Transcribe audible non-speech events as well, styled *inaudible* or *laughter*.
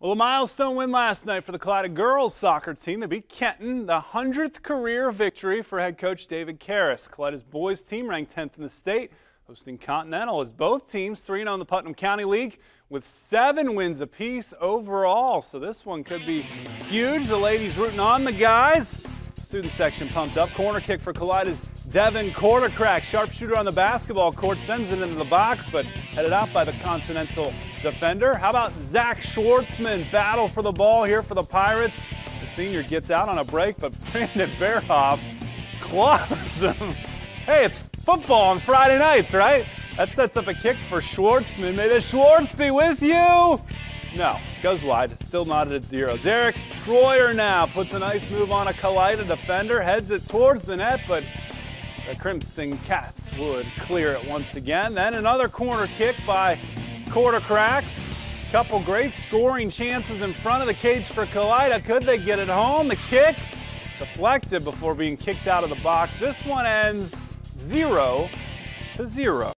Well, a milestone win last night for the Kalida girls soccer team. They beat Kenton, the 100th career victory for head coach David Karras. Kalida's boys team ranked 10th in the state, hosting Continental as both teams 3-0 in the Putnam County League with seven wins apiece overall. So this one could be huge. The ladies rooting on the guys. Student section pumped up. Corner kick for Kalida's Devin Kortokrax, sharpshooter on the basketball court, sends it into the box, but headed out by the Continental defender. How about Zach Schwartzman? Battle for the ball here for the Pirates. The senior gets out on a break, but *laughs* Brandon Bearhoff claws him. Hey, it's football on Friday nights, right? That sets up a kick for Schwartzman. May the Schwartz be with you. No, goes wide, still not at zero. Derek Troyer now puts a nice move on a Kalida defender, heads it towards the net, but the Crimson Cats would clear it once again. Then another corner kick by Quarter Kortokrax. Couple great scoring chances in front of the cage for Kalida. Could they get it home? The kick deflected before being kicked out of the box. This one ends zero to zero.